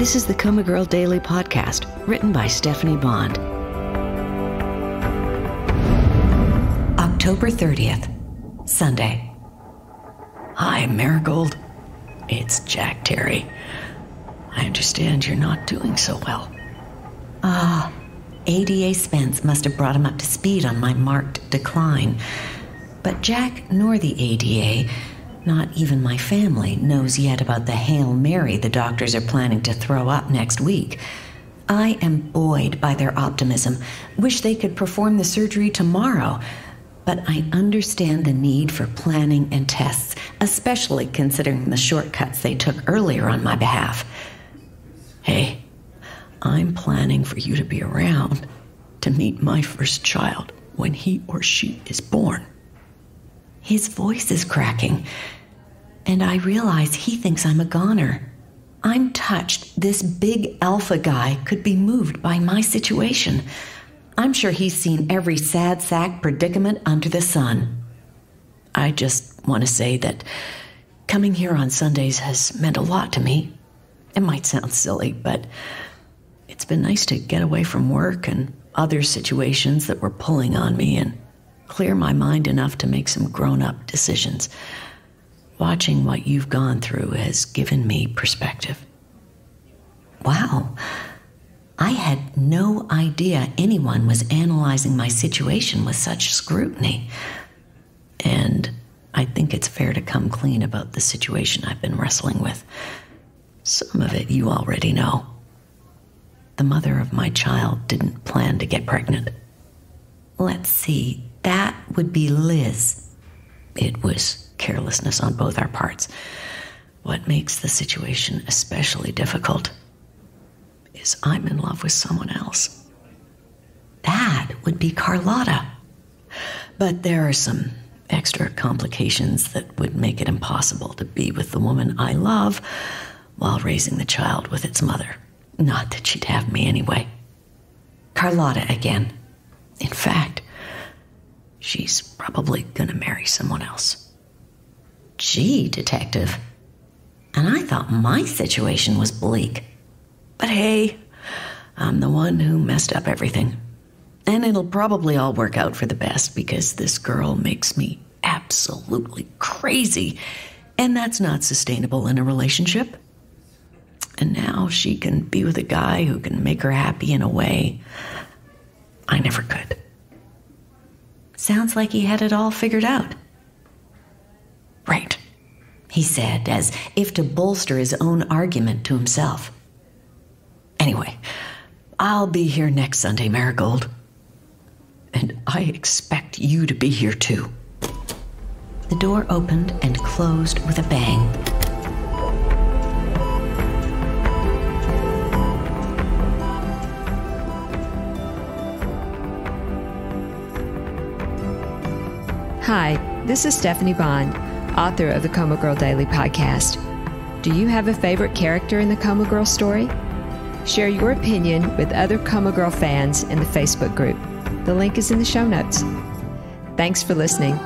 This is the Coma Girl Daily Podcast, written by Stephanie Bond. October 30th, Sunday. Hi, Marigold. It's Jack Terry. I understand you're not doing so well. Ah, ADA Spence must have brought him up to speed on my marked decline. But Jack nor the ADA, not even my family, knows yet about the Hail Mary the doctors are planning to throw up next week. I am buoyed by their optimism. Wish they could perform the surgery tomorrow. But I understand the need for planning and tests, especially considering the shortcuts they took earlier on my behalf. Hey, I'm planning for you to be around to meet my first child when he or she is born. His voice is cracking, and I realize he thinks I'm a goner. I'm touched this big alpha guy could be moved by my situation. I'm sure he's seen every sad sack predicament under the sun. I just want to say that coming here on Sundays has meant a lot to me. It might sound silly, but it's been nice to get away from work and other situations that were pulling on me and clear my mind enough to make some grown up decisions. Watching what you've gone through has given me perspective. Wow. I had no idea anyone was analyzing my situation with such scrutiny. And I think it's fair to come clean about the situation I've been wrestling with. Some of it you already know. The mother of my child didn't plan to get pregnant. Let's see, that would be Liz. It was carelessness on both our parts. What makes the situation especially difficult is I'm in love with someone else. That would be Carlotta. But there are some extra complications that would make it impossible to be with the woman I love while raising the child with its mother. Not that she'd have me anyway. Carlotta again. In fact, she's probably gonna marry someone else. Gee, detective. And I thought my situation was bleak. But hey, I'm the one who messed up everything. And it'll probably all work out for the best because this girl makes me absolutely crazy. And that's not sustainable in a relationship. And now she can be with a guy who can make her happy in a way I never could. Sounds like he had it all figured out. Right, he said, as if to bolster his own argument to himself. Anyway, I'll be here next Sunday, Marigold. And I expect you to be here too. The door opened and closed with a bang. Hi, this is Stephanie Bond, author of the Coma Girl Daily podcast. Do you have a favorite character in the Coma Girl story? Share your opinion with other Coma Girl fans in the Facebook group. The link is in the show notes. Thanks for listening.